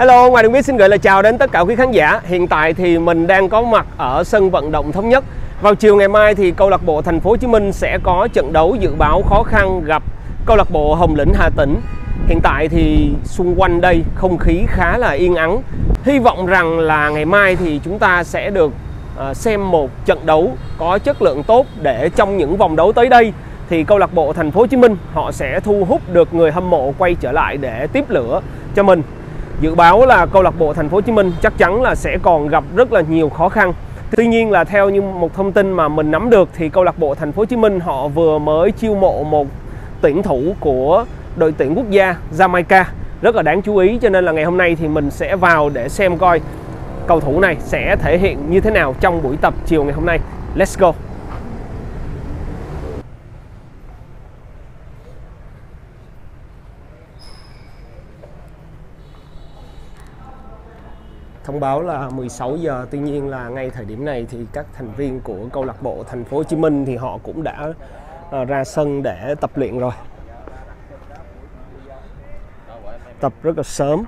Hello, Ngoài Đường Biết xin gửi lời chào đến tất cả quý khán giả. Hiện tại thì mình đang có mặt ở sân vận động Thống Nhất. Vào chiều ngày mai thì câu lạc bộ Thành phố Hồ Chí Minh sẽ có trận đấu dự báo khó khăn gặp câu lạc bộ Hồng Lĩnh Hà Tĩnh. Hiện tại thì xung quanh đây không khí khá là yên ắng. Hy vọng rằng là ngày mai thì chúng ta sẽ được ờ, xem một trận đấu có chất lượng tốt để trong những vòng đấu tới đây thì câu lạc bộ Thành phố Hồ Chí Minh họ sẽ thu hút được người hâm mộ quay trở lại để tiếp lửa cho mình. Dự báo là câu lạc bộ Thành phố Hồ Chí Minh chắc chắn là sẽ còn gặp rất là nhiều khó khăn. Tuy nhiên là theo như một thông tin mà mình nắm được thì câu lạc bộ Thành phố Hồ Chí Minh họ vừa mới chiêu mộ một tuyển thủ của đội tuyển quốc gia Jamaica rất là đáng chú ý, cho nên là ngày hôm nay thì mình sẽ vào để xem coi cầu thủ này sẽ thể hiện như thế nào trong buổi tập chiều ngày hôm nay. Let's go. Thông báo là 16 giờ. Tuy nhiên là ngay thời điểm này thì các thành viên của câu lạc bộ Thành phố Hồ Chí Minh thì họ cũng đã ờ, ra sân để tập luyện rồi. Tập rất là sớm.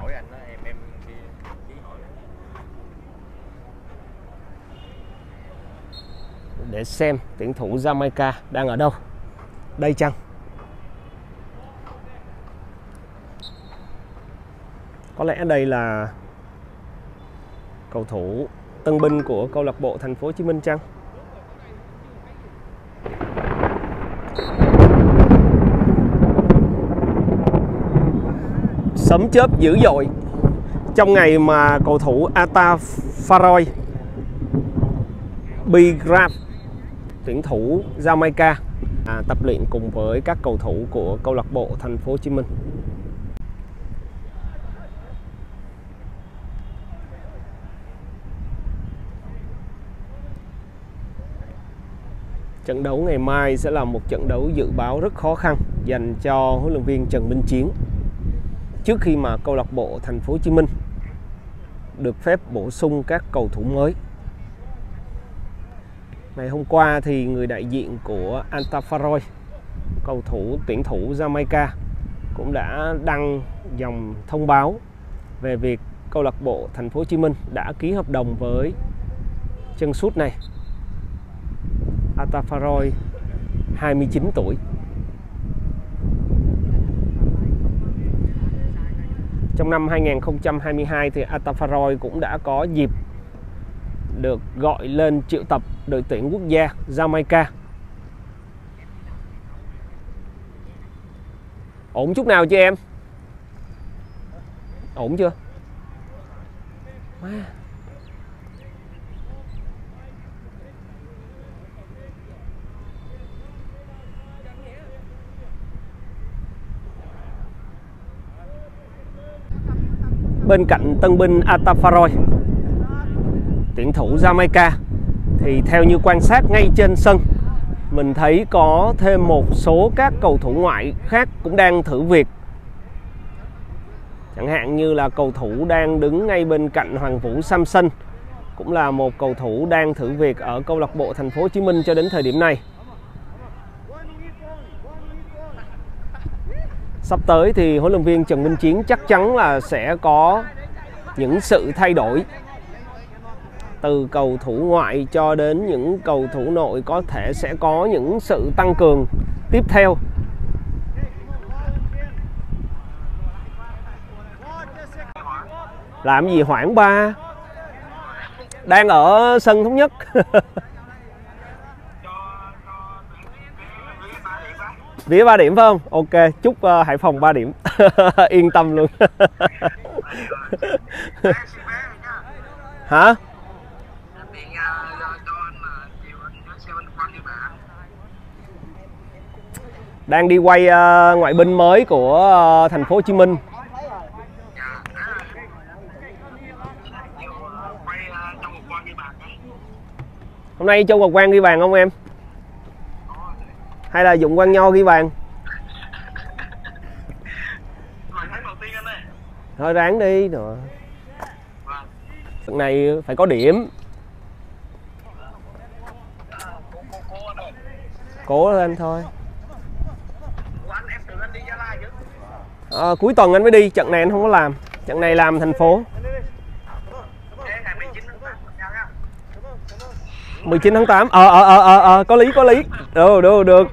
Để xem tuyển thủ Jamaica đang ở đâu. Đây chăng? Có lẽ đây là cầu thủ tân binh của câu lạc bộ Thành phố Hồ Chí Minh chăng? Sấm chớp dữ dội trong ngày mà cầu thủ Ata Faroy Bigraf tuyển thủ Jamaica à, tập luyện cùng với các cầu thủ của câu lạc bộ Thành phố Hồ Chí Minh. Trận đấu ngày mai sẽ là một trận đấu dự báo rất khó khăn dành cho huấn luyện viên Trần Minh Chiến. Trước khi mà câu lạc bộ Thành phố Hồ Chí Minh được phép bổ sung các cầu thủ mới. Ngày hôm qua thì người đại diện của Antafaroy, cầu thủ tuyển thủ Jamaica cũng đã đăng dòng thông báo về việc câu lạc bộ Thành phố Hồ Chí Minh đã ký hợp đồng với chân sút này Atafaroy 29 tuổi Trong năm 2022 thì Atafaroy cũng đã có dịp được gọi lên triệu tập đội tuyển quốc gia Jamaica Ổn chút nào chưa em? Ổn chưa? Wow. Bên cạnh tân binh Atafaroy tuyển thủ Jamaica, thì theo như quan sát ngay trên sân, mình thấy có thêm một số các cầu thủ ngoại khác cũng đang thử việc. Chẳng hạn như là cầu thủ đang đứng ngay bên cạnh Hoàng Vũ Samson, cũng là một cầu thủ đang thử việc ở câu lạc bộ Thành phố Hồ Chí Minh cho đến thời điểm này. Sắp tới thì huấn luyện viên Trần Minh Chiến chắc chắn là sẽ có những sự thay đổi từ cầu thủ ngoại cho đến những cầu thủ nội có thể sẽ có những sự tăng cường tiếp theo. Làm gì hoảng ba? Đang ở sân thống nhất. vía 3 điểm phải không? Ok chúc uh, hải phòng 3 điểm. Yên tâm luôn. Hả? Đang đi quay uh, ngoại binh mới của uh, thành phố Hồ Chí Minh. Hôm nay Châu Ngọc Quang ghi bàn không em? Hay là dụng quang nho ghi bàn? Thôi ráng đi. Rồi trận này phải có điểm. Cố lên thôi. À, cuối tuần anh mới đi. Trận này anh không có làm. Trận này làm thành phố 19 tháng 8 ờ ờ ờ ờ ờ có lý có lý. Được được được.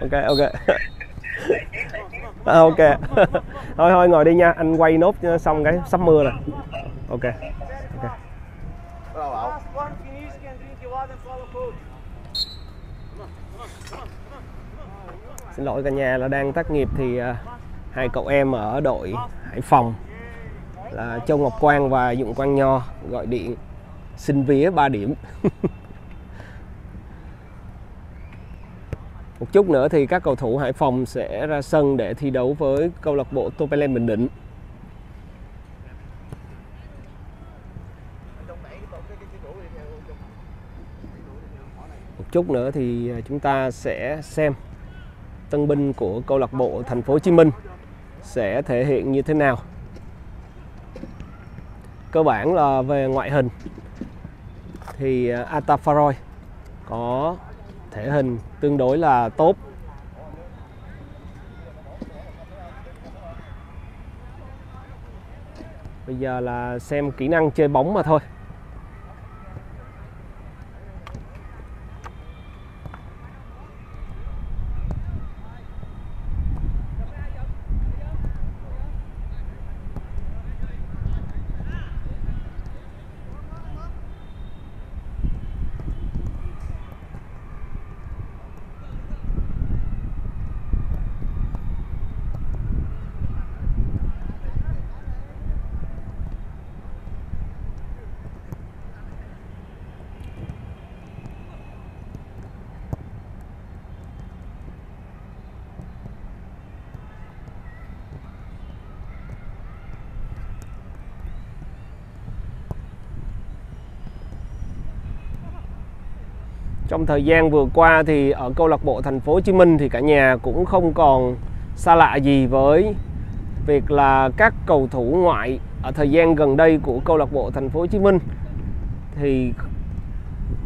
Ok ok. À, ok. Thôi thôi ngồi đi nha. Anh quay nốt ờ, xong cái sắp mưa rồi. Ok ok. Xin lỗi cả nhà là đang tác nghiệp thì ờ, hai cậu em ở đội Hải Phòng là Châu Ngọc Quang và Dụng Quang Nho gọi điện xin vía 3 điểm. Một chút nữa thì các cầu thủ Hải Phòng sẽ ra sân để thi đấu với câu lạc bộ Topelen Bình Định. Một chút nữa thì chúng ta sẽ xem tân binh của câu lạc bộ Thành phố Hồ Chí Minh sẽ thể hiện như thế nào. Cơ bản là về ngoại hình thì ờ, Atafaroy có thể hình tương đối là tốt. Bây giờ là xem kỹ năng chơi bóng mà thôi. Trong thời gian vừa qua thì ở câu lạc bộ Thành phố Hồ Chí Minh thì cả nhà cũng không còn xa lạ gì với việc là các cầu thủ ngoại ở thời gian gần đây của câu lạc bộ Thành phố Hồ Chí Minh. Thì,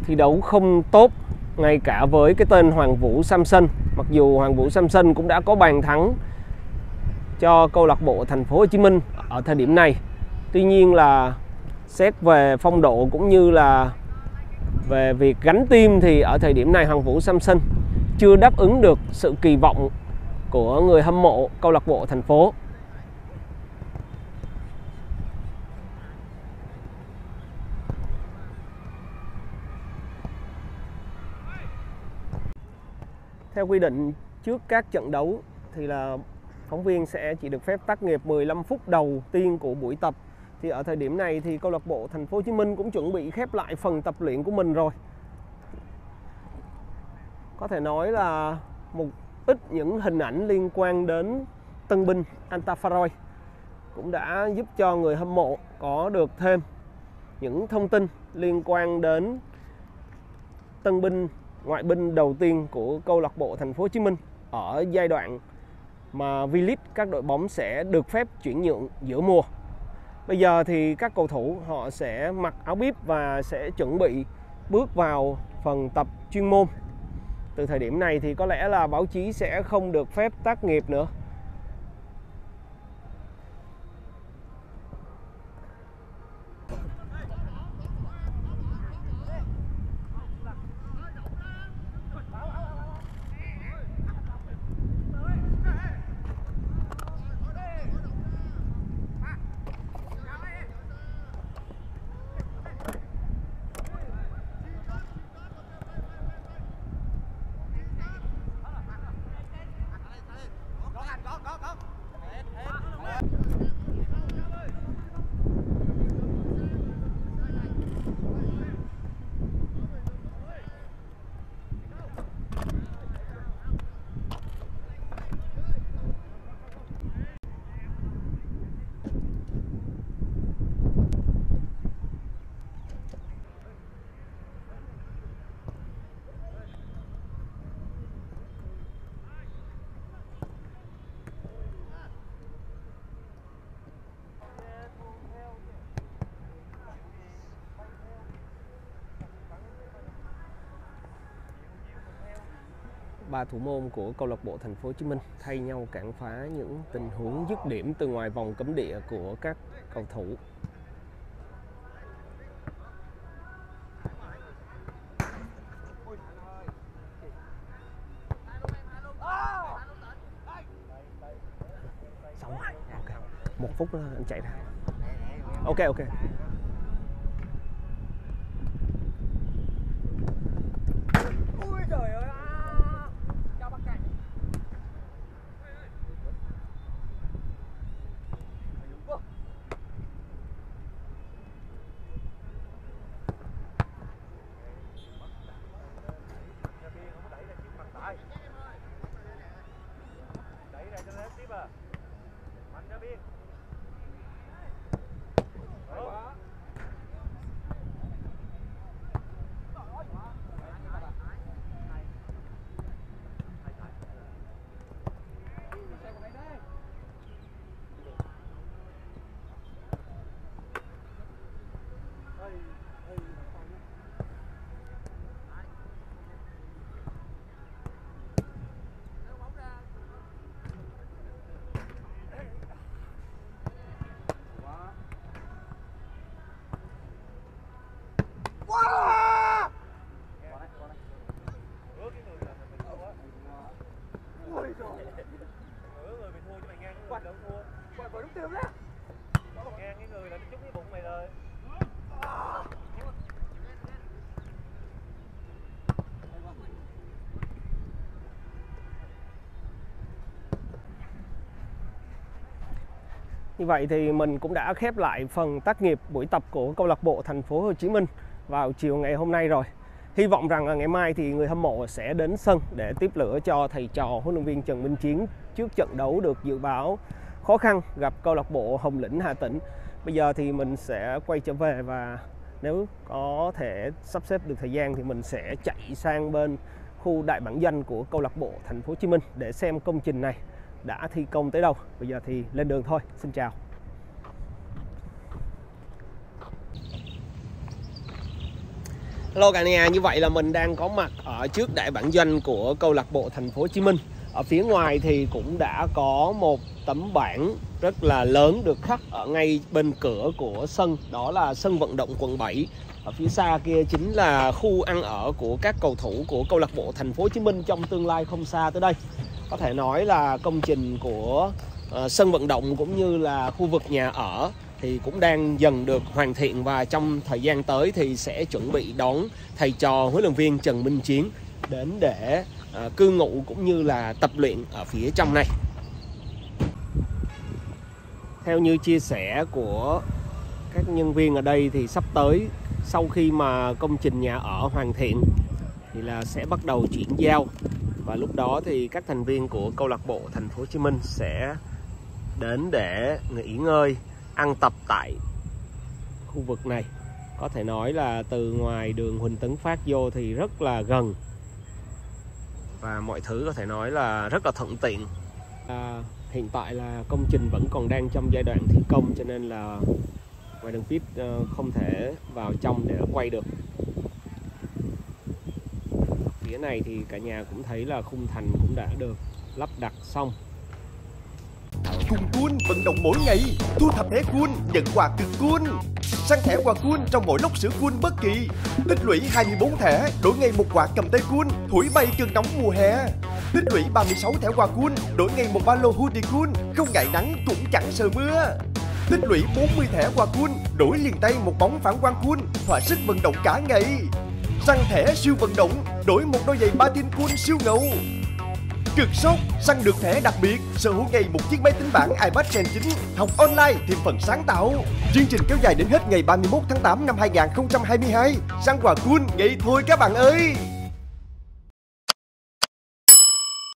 thi đấu không tốt ngay cả với cái tên Hoàng Vũ Samson. Mặc dù Hoàng Vũ Samson cũng đã có bàn thắng cho câu lạc bộ Thành phố Hồ Chí Minh ở thời điểm này. Tuy nhiên là xét về phong độ cũng như là về việc gánh tim thì ở thời điểm này Hoàng Vũ Samson chưa đáp ứng được sự kỳ vọng của người hâm mộ câu lạc bộ thành phố. Theo quy định trước các trận đấu thì là phóng viên sẽ chỉ được phép tác nghiệp 15 phút đầu tiên của buổi tập thì ở thời điểm này thì câu lạc bộ Thành phố Hồ Chí Minh cũng chuẩn bị khép lại phần tập luyện của mình rồi. Có thể nói là một ít những hình ảnh liên quan đến tân binh Antafaroy cũng đã giúp cho người hâm mộ có được thêm những thông tin liên quan đến tân binh, ngoại binh đầu tiên của câu lạc bộ Thành phố Hồ Chí Minh ở giai đoạn mà V-League các đội bóng sẽ được phép chuyển nhượng giữa mùa. Bây giờ thì các cầu thủ họ sẽ mặc áo bíp và sẽ chuẩn bị bước vào phần tập chuyên môn. Từ thời điểm này thì có lẽ là báo chí sẽ không được phép tác nghiệp nữa. Ba thủ môn của câu lạc bộ Thành phố Hồ Chí Minh thay nhau cản phá những tình huống dứt điểm từ ngoài vòng cấm địa của các cầu thủ. Xong rồi. Một phút nữa anh chạy ra. Ok ok. Ui trời ơi. Cho bắt cạnh. Đẩy ra cho nó tiếp à. Mạnh ra biên. Đó. Ủa, cái người là mình thua á. Ủa, người bị thua chứ mày ngang cái người đâu thua. Ngang cái người là nó trúng cái bụng mày rồi. Như vậy thì mình cũng đã khép lại phần tác nghiệp buổi tập của câu lạc bộ Thành phố Hồ Chí Minh vào chiều ngày hôm nay rồi. Hy vọng rằng là ngày mai thì người hâm mộ sẽ đến sân để tiếp lửa cho thầy trò huấn luyện viên Trần Minh Chiến trước trận đấu được dự báo khó khăn gặp câu lạc bộ Hồng Lĩnh Hà Tĩnh. Bây giờ thì mình sẽ quay trở về và nếu có thể sắp xếp được thời gian thì mình sẽ chạy sang bên khu đại bản doanh của câu lạc bộ Thành phố Hồ Chí Minh để xem công trình này đã thi công tới đâu. Bây giờ thì lên đường thôi. Xin chào. Hello cả nhà, như vậy là mình đang có mặt ở trước đại bản doanh của câu lạc bộ Thành phố Hồ Chí Minh. Ở phía ngoài thì cũng đã có một tấm bảng rất là lớn được khắc ở ngay bên cửa của sân, đó là sân vận động quận 7. Ở phía xa kia chính là khu ăn ở của các cầu thủ của câu lạc bộ Thành phố Hồ Chí Minh trong tương lai không xa tới đây. Có thể nói là công trình của ờ, sân vận động cũng như là khu vực nhà ở thì cũng đang dần được hoàn thiện và trong thời gian tới thì sẽ chuẩn bị đón thầy trò, huấn luyện viên Trần Minh Chiến đến để ờ, cư ngụ cũng như là tập luyện ở phía trong này. Theo như chia sẻ của các nhân viên ở đây thì sắp tới sau khi mà công trình nhà ở hoàn thiện thì là sẽ bắt đầu chuyển giao và lúc đó thì các thành viên của câu lạc bộ Thành phố Hồ Chí Minh sẽ đến để nghỉ ngơi ăn tập tại khu vực này. Có thể nói là từ ngoài đường Huỳnh Tấn Phát vô thì rất là gần. Và mọi thứ có thể nói là rất là thuận tiện. À, hiện tại là công trình vẫn còn đang trong giai đoạn thi công cho nên là ngoài đường pit ờ, không thể vào trong để quay được phía này thì cả nhà cũng thấy là khung thành cũng đã được lắp đặt xong. Cùng Cool vận động mỗi ngày, Thu thập thẻ Cool nhận quà cực cool Săn thẻ quà Cool trong mỗi lốc sữa Cool bất kỳ. Tích lũy 24 thẻ, Đổi ngay một quà cầm tay Cool Thổi bay cơn nóng mùa hè. Tích lũy 36 thẻ quà Cool Đổi ngay một ba lô hoodie Cool Không ngại nắng cũng chẳng sợ mưa. Tích lũy 40 thẻ quà Cool Đổi liền tay một bóng phản quang Cool Thỏa sức vận động cả ngày. Săn thẻ siêu vận động Đổi một đôi giày patin Cool siêu ngầu Cực sốc, săn được thẻ đặc biệt, sở hữu ngay một chiếc máy tính bảng iPad Gen 9, học online thêm phần sáng tạo. Chương trình kéo dài đến hết ngày 31 tháng 8 năm 2022. Săn quà cool ngay thôi các bạn ơi!